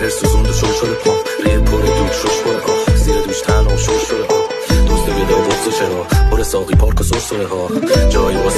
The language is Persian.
پرس سوزونده شل شده پا. ریه پر دود شش پر آه زیر دوش تنها شل شده آه دوست ویدا بغز چرا؟ بره ساقی پارک و سرسره ها. جایی واسه